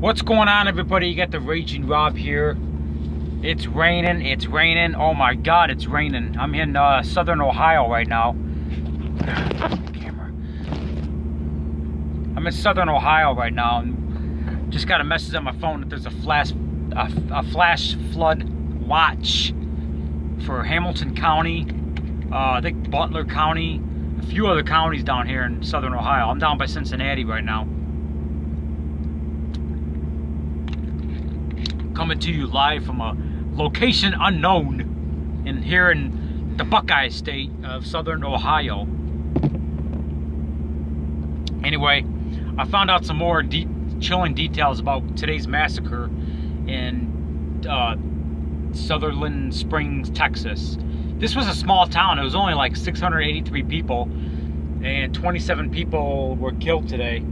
What's going on, everybody? You got the Raging Rob here. It's raining. It's raining. Oh my God, it's raining. I'm in uh, southern Ohio right now. Camera. I'm in southern Ohio right now. And just got a message on my phone that there's a flash, a, a flash flood watch for Hamilton County. Uh, I think Butler County, a few other counties down here in southern Ohio. I'm down by Cincinnati right now. Coming to you live from a location unknown in here in the Buckeye State of Southern Ohio. Anyway, I found out some more chilling details about today's massacre in uh, Sutherland Springs, Texas. This was a small town. It was only like 683 people, and 27 people were killed today.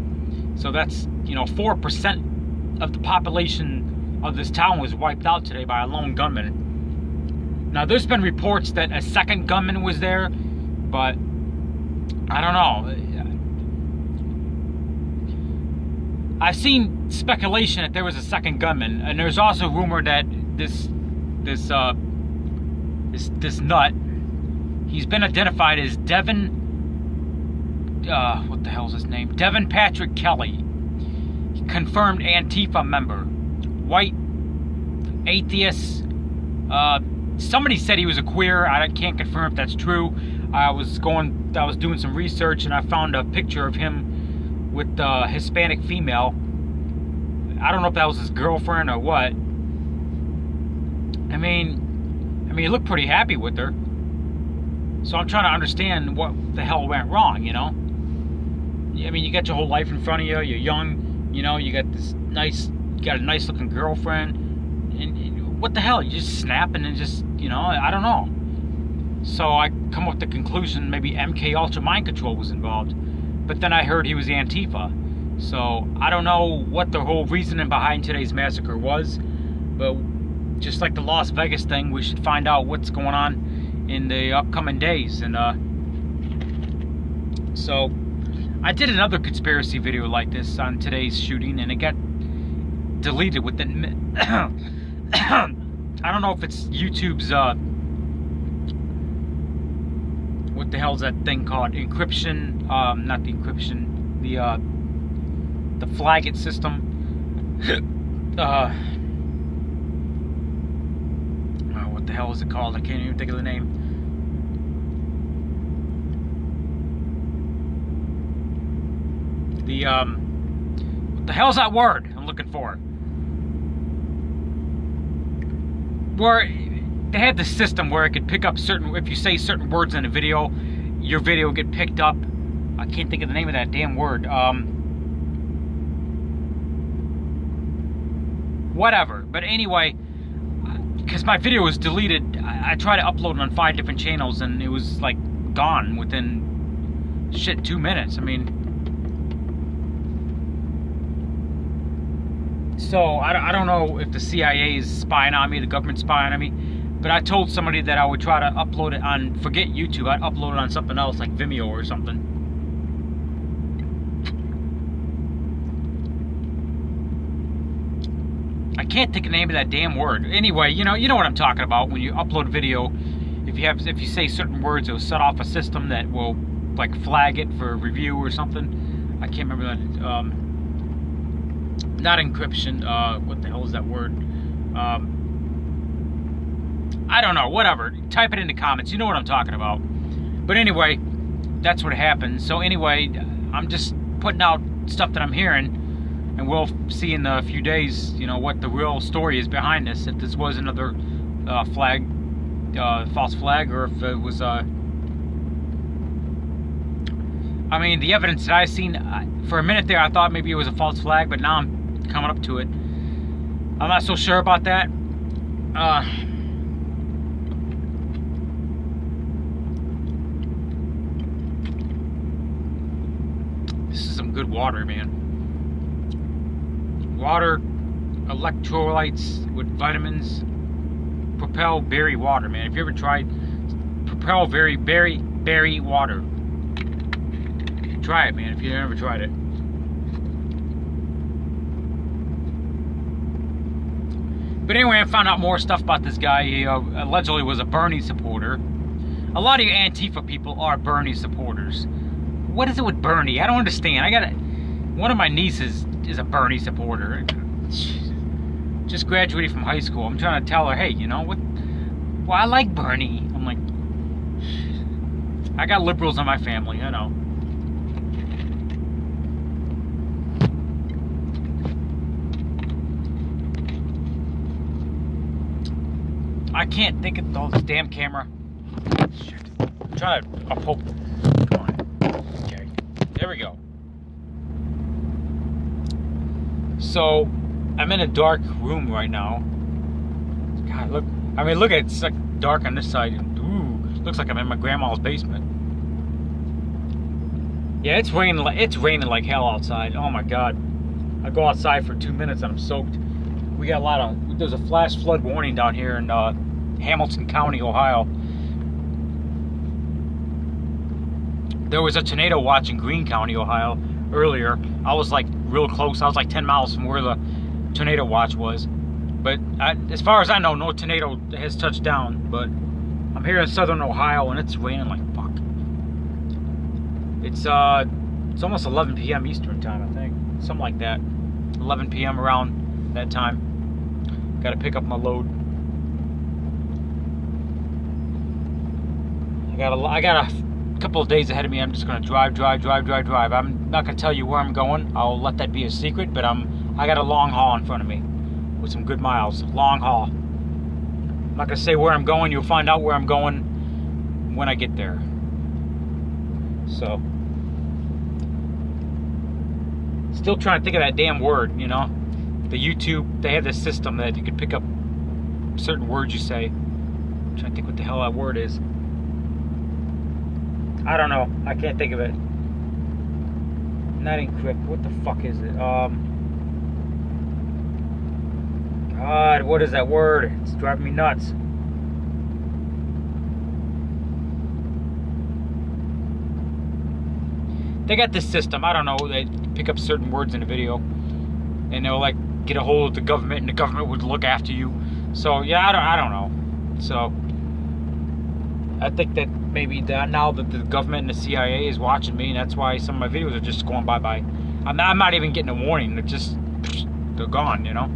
So that's, you know, 4% of the population of this town was wiped out today by a lone gunman. Now, there's been reports that a second gunman was there, but I don't know. I've seen speculation that there was a second gunman, and there's also rumor that this this uh this this nut he's been identified as Devin uh what the hell's his name? Devin Patrick Kelley. Confirmed Antifa member white atheist. Uh, somebody said he was a queer. I can't confirm if that's true. I was going, I was doing some research and I found a picture of him with a Hispanic female. I don't know if that was his girlfriend or what. I mean, I mean, he looked pretty happy with her. So I'm trying to understand what the hell went wrong, you know? I mean, you got your whole life in front of you. You're young, you know. You got this nice you got a nice looking girlfriend, and, and what the hell? You just snapping and just, you know, I don't know. So I come up with the conclusion maybe MK Ultra Mind Control was involved. But then I heard he was Antifa. So I don't know what the whole reasoning behind today's massacre was. But just like the Las Vegas thing, we should find out what's going on in the upcoming days. And uh, so I did another conspiracy video like this on today's shooting, and it got deleted within. I don't know if it's YouTube's. Uh, what the hell's that thing called? Encryption. Um, not the encryption. The uh, the Flagit system. uh, oh, what the hell is it called? I can't even think of the name. The um, what the hell's that word I'm looking for? Where they had the system where it could pick up certain, if you say certain words in a video, your video would get picked up. I can't think of the name of that damn word. Um, whatever. But anyway, because my video was deleted, I, I tried to upload it on five different channels and it was like gone within shit two minutes. I mean, So I, I don't know if the CIA is spying on me, the government's spying on me, but I told somebody that I would try to upload it on, forget YouTube, I'd upload it on something else like Vimeo or something. I can't think of the name of that damn word. Anyway, you know, you know what I'm talking about when you upload a video. If you have, if you say certain words, it'll set off a system that will like flag it for review or something. I can't remember that. Um, not encryption. Uh, what the hell is that word? Um, I don't know. Whatever. Type it in the comments. You know what I'm talking about. But anyway, that's what happened. So anyway, I'm just putting out stuff that I'm hearing, and we'll see in a few days, you know, what the real story is behind this. If this was another uh, flag, uh, false flag, or if it was. Uh, I mean, the evidence that I've seen, for a minute there, I thought maybe it was a false flag, but now I'm coming up to it. I'm not so sure about that. Uh, this is some good water, man. Water, electrolytes with vitamins. Propel berry water, man. If you ever tried Propel berry berry berry water, try it, man. If you never tried it. But anyway, I found out more stuff about this guy. He uh, allegedly was a Bernie supporter. A lot of you Antifa people are Bernie supporters. What is it with Bernie? I don't understand. I got. One of my nieces is a Bernie supporter. Just graduated from high school. I'm trying to tell her, hey, you know what? Well, I like Bernie. I'm like, I got liberals in my family. you know. I can't think of oh, this damn camera. Shit. I'm trying to uphold. Come on. Okay. There we go. So, I'm in a dark room right now. God, look. I mean, look at it. It's like dark on this side. Ooh, looks like I'm in my grandma's basement. Yeah, it's raining. It's raining like hell outside. Oh my God. I go outside for two minutes and I'm soaked. We got a lot of. There's a flash flood warning down here in uh, Hamilton County, Ohio. There was a tornado watch in Greene County, Ohio, earlier. I was like real close. I was like 10 miles from where the tornado watch was. But I, as far as I know, no tornado has touched down. But I'm here in southern Ohio and it's raining like fuck. It's uh, it's almost 11 p.m. Eastern time, I think, something like that. 11 p.m. around that time. Got to pick up my load. Got a, I got a couple of days ahead of me. I'm just gonna drive, drive, drive, drive, drive. I'm not gonna tell you where I'm going. I'll let that be a secret. But I'm I got a long haul in front of me with some good miles. Long haul. I'm not gonna say where I'm going. You'll find out where I'm going when I get there. So, still trying to think of that damn word. You know, the YouTube they have this system that you can pick up certain words you say. I'm trying to think what the hell that word is. I don't know. I can't think of it. Not encrypt. What the fuck is it? Um. God, what is that word? It's driving me nuts. They got this system. I don't know. They pick up certain words in a video, and they'll like get a hold of the government, and the government would look after you. So yeah, I don't. I don't know. So I think that maybe that now that the government and the CIA is watching me, and that's why some of my videos are just going bye bye. I'm not, I'm not even getting a warning. They're just they're gone. You know.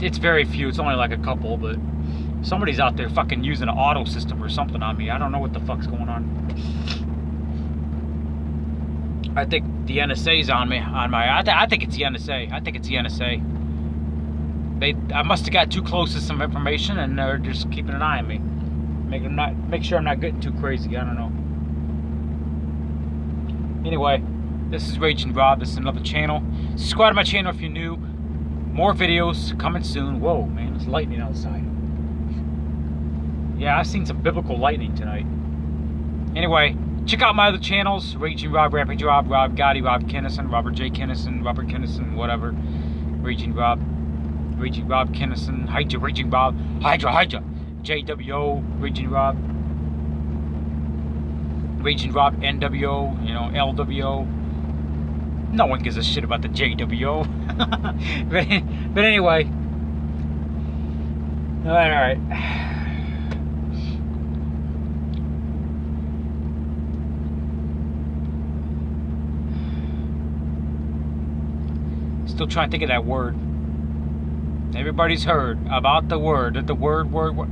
It, it's very few. It's only like a couple, but somebody's out there fucking using an auto system or something on me. I don't know what the fuck's going on. I think the NSA's on me on my. I, th I think it's the NSA. I think it's the NSA. They, I must have got too close to some information, and they're just keeping an eye on me. Make them not, make sure I'm not getting too crazy. I don't know. Anyway, this is Raging Rob. This is another channel. Subscribe to my channel if you're new. More videos coming soon. Whoa, man, it's lightning outside. Yeah, I've seen some biblical lightning tonight. Anyway, check out my other channels: Raging Rob, Rapping Rob, Rob Gotti, Rob Kennison, Robert J. Kennison, Robert Kennison, whatever. Raging Rob. Raging Rob Kennison, Hydra, Raging Rob, Hydra, Hydra, JWO, Raging Rob, Raging Rob, NWO, you know, LWO. No one gives a shit about the JWO. but, but anyway, all right, all right. Still trying to think of that word. Everybody's heard about the word, the word, word, word.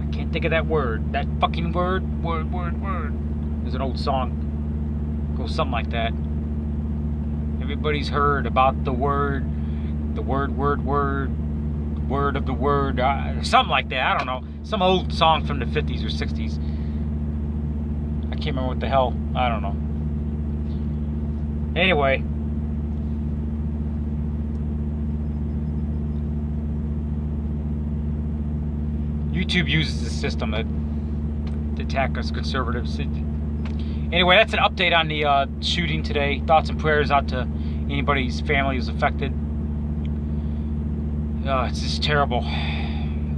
I can't think of that word. That fucking word, word, word, word. There's an old song. Goes something like that. Everybody's heard about the word, the word, word, word, word of the word. Uh, something like that. I don't know. Some old song from the 50s or 60s. I can't remember what the hell. I don't know. Anyway. YouTube uses a system to, to attack us conservatives. It, anyway, that's an update on the uh, shooting today. Thoughts and prayers out to anybody's family who's affected. Uh, it's just terrible.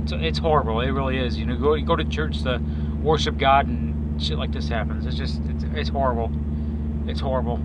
It's, it's, horrible. It really is. You know, go, go to church to worship God and shit like this happens. It's just, it's, it's horrible. It's horrible.